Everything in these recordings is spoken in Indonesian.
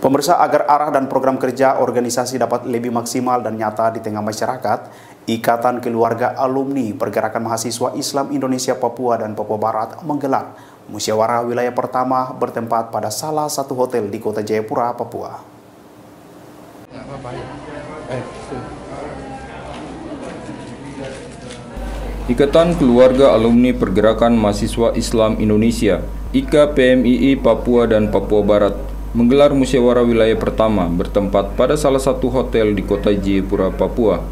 Pemirsa agar arah dan program kerja organisasi dapat lebih maksimal dan nyata di tengah masyarakat, Ikatan Keluarga Alumni Pergerakan Mahasiswa Islam Indonesia Papua dan Papua Barat menggelar musyawarah wilayah pertama bertempat pada salah satu hotel di Kota Jayapura, Papua. Ikatan Keluarga Alumni Pergerakan Mahasiswa Islam Indonesia IKPMII Papua dan Papua Barat menggelar musyawarah wilayah pertama bertempat pada salah satu hotel di kota Jayapura, Papua.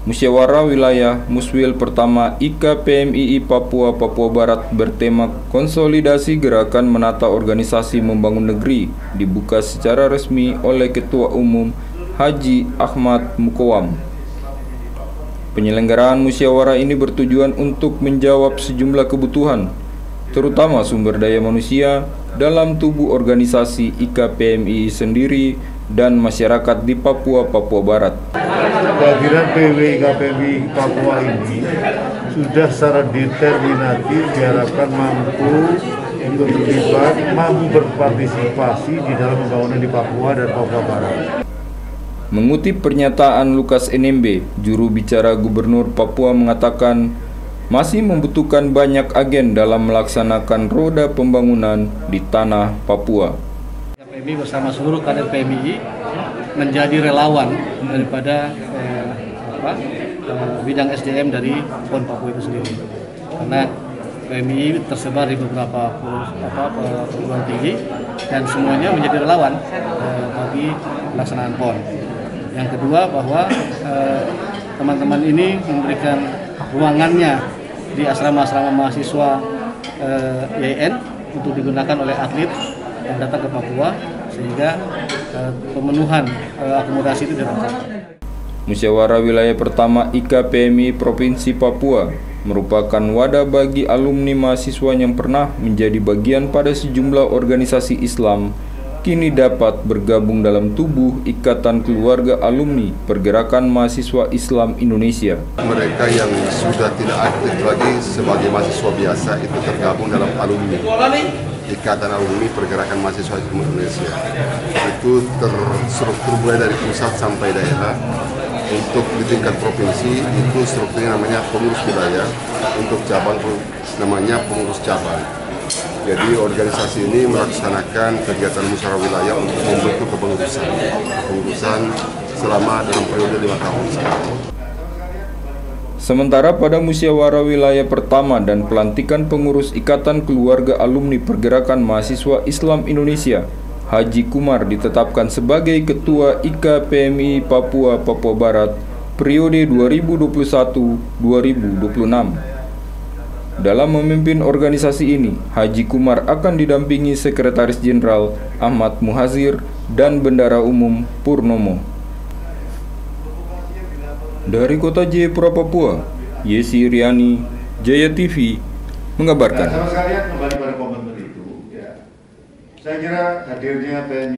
Musyawarah wilayah Muswil pertama IKPMII Papua Papua Barat bertema konsolidasi gerakan menata organisasi membangun negeri dibuka secara resmi oleh Ketua Umum Haji Ahmad Mukawam. Penyelenggaraan musyawarah ini bertujuan untuk menjawab sejumlah kebutuhan, terutama sumber daya manusia, dalam tubuh organisasi IKPMI sendiri dan masyarakat di Papua, Papua Barat. Kehadiran PW IKPMI Papua ini sudah secara determinatif diharapkan mampu untuk terlibat, mampu berpartisipasi di dalam pembangunan di Papua dan Papua Barat. Mengutip pernyataan Lukas NMB, juru bicara Gubernur Papua mengatakan masih membutuhkan banyak agen dalam melaksanakan roda pembangunan di tanah Papua. PMI bersama seluruh kader PMI menjadi relawan daripada eh, apa, eh, bidang SDM dari PON Papua itu sendiri. Karena PMI tersebar di beberapa apa, perguruan tinggi dan semuanya menjadi relawan eh, bagi pelaksanaan PON. Yang kedua bahwa eh, teman-teman eh, ini memberikan ruangannya di asrama-asrama mahasiswa eh, YN untuk digunakan oleh atlet yang datang ke Papua sehingga eh, pemenuhan eh, akomodasi itu dirasakan. Musyawarah wilayah pertama IKPMI Provinsi Papua merupakan wadah bagi alumni mahasiswa yang pernah menjadi bagian pada sejumlah organisasi Islam kini dapat bergabung dalam tubuh Ikatan Keluarga Alumni Pergerakan Mahasiswa Islam Indonesia. Mereka yang sudah tidak aktif lagi sebagai mahasiswa biasa itu tergabung dalam alumni Ikatan Alumni Pergerakan Mahasiswa Islam Indonesia. Itu terstruktur mulai dari pusat sampai daerah. Untuk di tingkat provinsi itu strukturnya namanya pengurus wilayah, untuk cabang namanya pengurus cabang. Jadi organisasi ini melaksanakan kegiatan musyawarah wilayah untuk membentuk kepengurusan, kepengurusan selama dalam periode lima tahun Sementara pada musyawarah wilayah pertama dan pelantikan pengurus Ikatan Keluarga Alumni Pergerakan Mahasiswa Islam Indonesia, Haji Kumar ditetapkan sebagai Ketua IKPMI Papua Papua Barat periode 2021-2026. Dalam memimpin organisasi ini, Haji Kumar akan didampingi Sekretaris Jenderal Ahmad Muhazir dan Bendara Umum Purnomo. Dari kota Jayapura, Papua, Yesi Riani, Jaya TV, mengabarkan. Saya kira hadirnya TNI